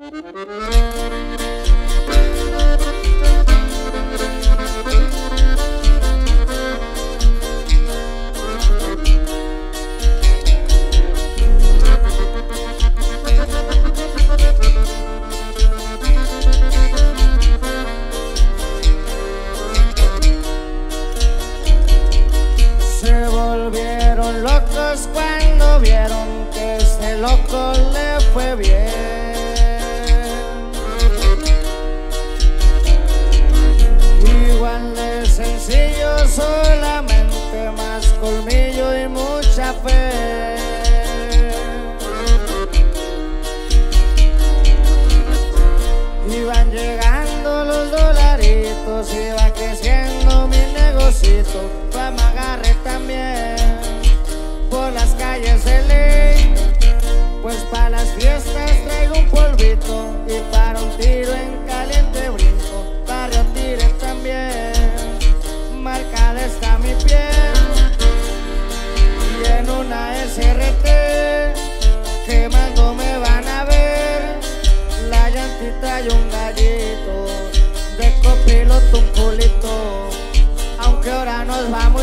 Se volvieron locos cuando vieron que este loco le fue bien. Dolaritos, iba creciendo mi negocito, pa' me agarré también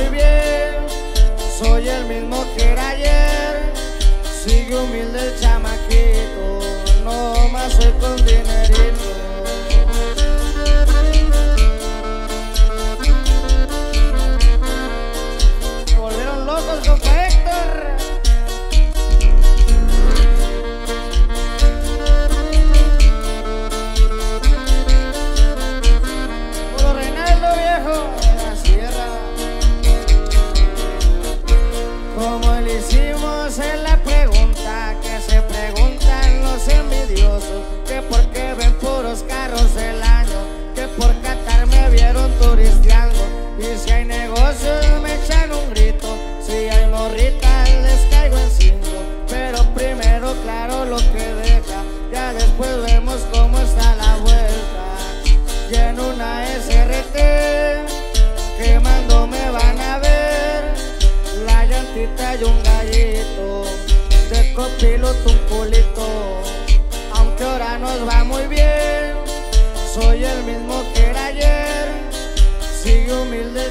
bien. Soy el mismo que era ayer. Sigue humilde el chamaquito. No más soy puros carros del año, que por Qatar me vieron turisteando, y si hay negocios me echan un grito, si hay morritas les caigo en cinco, pero primero claro lo que deja, ya después vemos cómo está la vuelta. Y en una SRT quemando me van a ver la llantita y un gallito. De copiloto un culito. Aunque ahora nos va muy bien soy el mismo que era ayer, sigue humilde